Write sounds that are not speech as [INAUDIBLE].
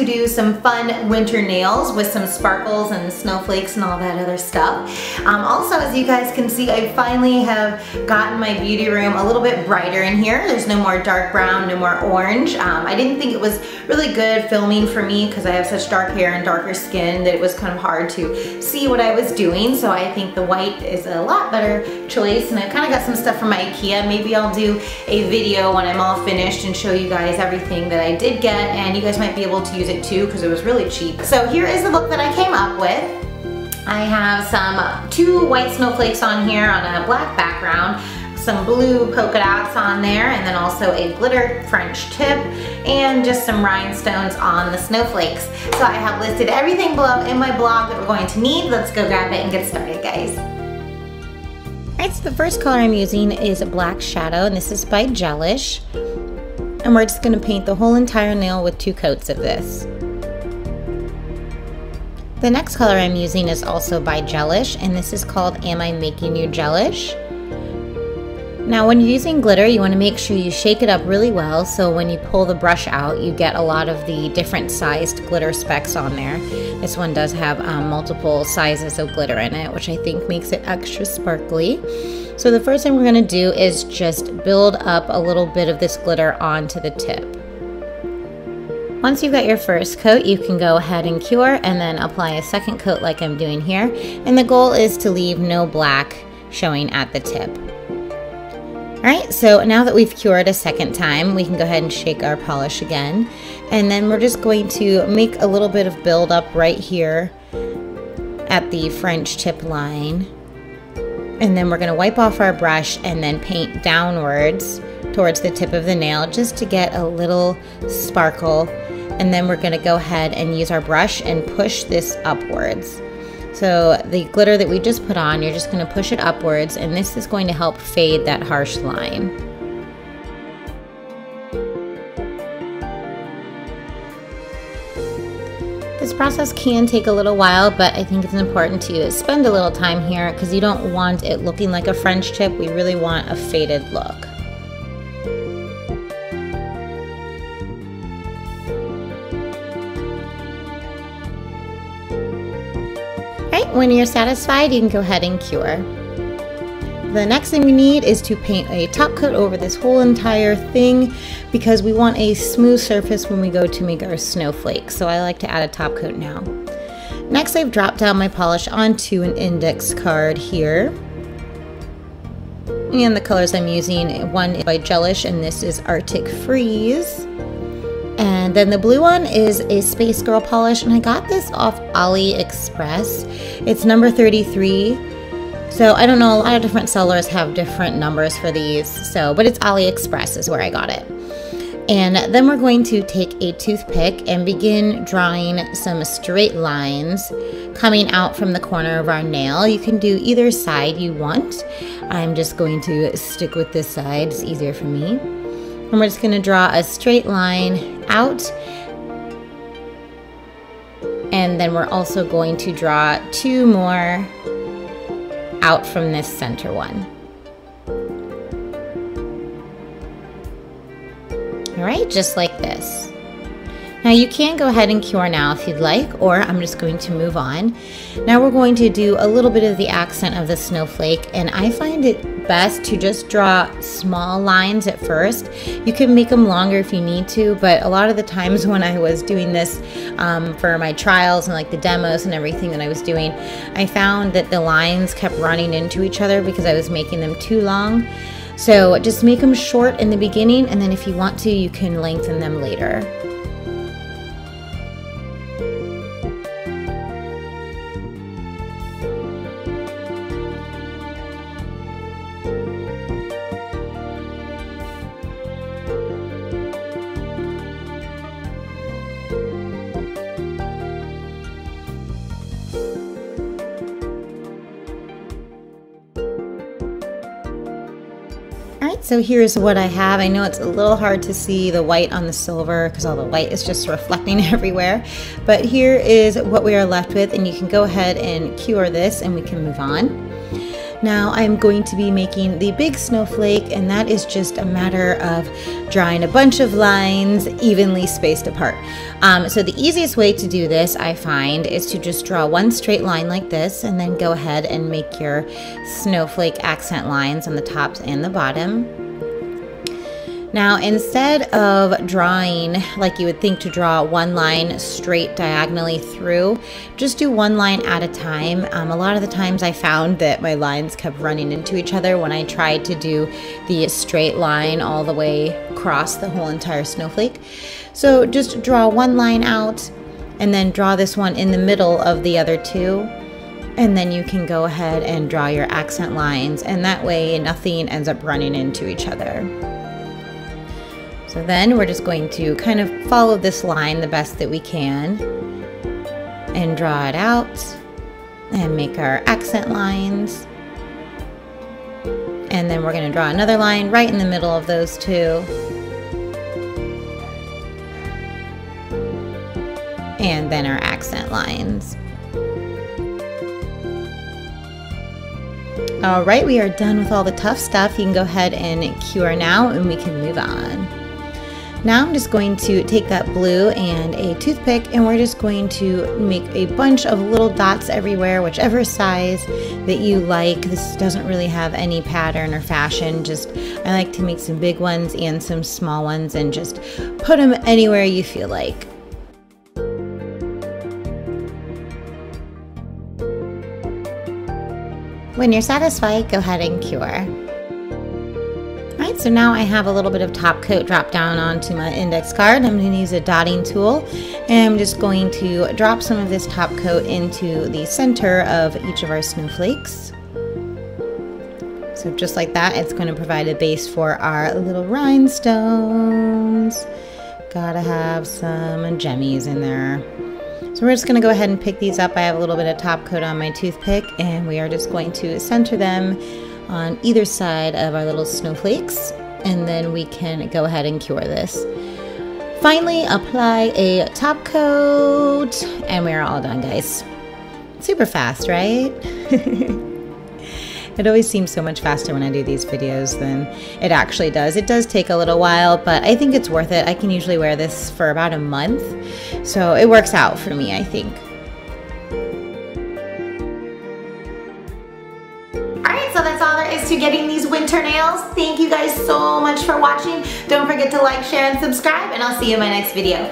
to do some fun winter nails with some sparkles and snowflakes and all that other stuff. Um, also, as you guys can see, I finally have gotten my beauty room a little bit brighter in here. There's no more dark brown, no more orange. Um, I didn't think it was really good filming for me because I have such dark hair and darker skin that it was kind of hard to see what I was doing. So I think the white is a lot better choice. And I kind of got some stuff from my Ikea. Maybe I'll do a video when I'm all finished and show you guys everything that I did get and you guys might be able to use it too because it was really cheap. So here is the look that I came up with. I have some two white snowflakes on here on a black background some blue polka dots on there and then also a glitter French tip and just some rhinestones on the snowflakes. So I have listed everything below in my blog that we're going to need. Let's go grab it and get started guys. Alright, so the first color I'm using is Black Shadow and this is by Gelish. And we're just going to paint the whole entire nail with two coats of this. The next color I'm using is also by Gelish and this is called Am I Making You Gelish? Now when you're using glitter, you want to make sure you shake it up really well so when you pull the brush out, you get a lot of the different sized glitter specks on there. This one does have um, multiple sizes of glitter in it, which I think makes it extra sparkly. So the first thing we're going to do is just build up a little bit of this glitter onto the tip. Once you've got your first coat, you can go ahead and cure and then apply a second coat like I'm doing here. And the goal is to leave no black showing at the tip. Alright, so now that we've cured a second time, we can go ahead and shake our polish again. And then we're just going to make a little bit of buildup right here at the French tip line. And then we're going to wipe off our brush and then paint downwards towards the tip of the nail just to get a little sparkle. And then we're going to go ahead and use our brush and push this upwards. So the glitter that we just put on, you're just going to push it upwards and this is going to help fade that harsh line. This process can take a little while, but I think it's important to spend a little time here because you don't want it looking like a French tip. We really want a faded look. When you're satisfied, you can go ahead and cure. The next thing we need is to paint a top coat over this whole entire thing because we want a smooth surface when we go to make our snowflakes. So I like to add a top coat now. Next, I've dropped down my polish onto an index card here. And the colors I'm using, one by Gelish and this is Arctic Freeze. And then the blue one is a Space Girl polish, and I got this off AliExpress. It's number 33. So I don't know, a lot of different sellers have different numbers for these. So, but it's AliExpress is where I got it. And then we're going to take a toothpick and begin drawing some straight lines coming out from the corner of our nail. You can do either side you want. I'm just going to stick with this side, it's easier for me. And we're just going to draw a straight line out. And then we're also going to draw two more out from this center one. All right, just like this. Now you can go ahead and cure now if you'd like, or I'm just going to move on. Now we're going to do a little bit of the accent of the snowflake, and I find it best to just draw small lines at first. You can make them longer if you need to, but a lot of the times [LAUGHS] when I was doing this um, for my trials and like the demos and everything that I was doing, I found that the lines kept running into each other because I was making them too long. So just make them short in the beginning, and then if you want to, you can lengthen them later. So here's what I have. I know it's a little hard to see the white on the silver because all the white is just [LAUGHS] reflecting [LAUGHS] everywhere. But here is what we are left with and you can go ahead and cure this and we can move on. Now I'm going to be making the big snowflake and that is just a matter of drawing a bunch of lines evenly spaced apart. Um, so the easiest way to do this I find is to just draw one straight line like this and then go ahead and make your snowflake accent lines on the tops and the bottom. Now, instead of drawing like you would think to draw one line straight diagonally through, just do one line at a time. Um, a lot of the times I found that my lines kept running into each other when I tried to do the straight line all the way across the whole entire snowflake. So just draw one line out and then draw this one in the middle of the other two and then you can go ahead and draw your accent lines and that way nothing ends up running into each other. So then we're just going to kind of follow this line the best that we can and draw it out and make our accent lines. And then we're going to draw another line right in the middle of those two. And then our accent lines. All right, we are done with all the tough stuff. You can go ahead and cure now and we can move on. Now I'm just going to take that blue and a toothpick and we're just going to make a bunch of little dots everywhere, whichever size that you like. This doesn't really have any pattern or fashion, just I like to make some big ones and some small ones and just put them anywhere you feel like. When you're satisfied, go ahead and cure. So now I have a little bit of top coat drop down onto my index card. I'm going to use a dotting tool and I'm just going to drop some of this top coat into the center of each of our snowflakes. So just like that, it's going to provide a base for our little rhinestones. Gotta have some jemmies in there. So we're just going to go ahead and pick these up. I have a little bit of top coat on my toothpick and we are just going to center them on either side of our little snowflakes and then we can go ahead and cure this. Finally, apply a top coat and we're all done, guys. Super fast, right? [LAUGHS] it always seems so much faster when I do these videos than it actually does. It does take a little while, but I think it's worth it. I can usually wear this for about a month, so it works out for me, I think. To getting these winter nails. Thank you guys so much for watching. Don't forget to like, share, and subscribe, and I'll see you in my next video.